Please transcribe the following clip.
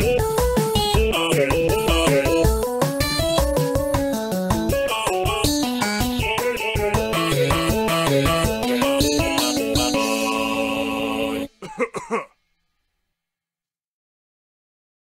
Bye.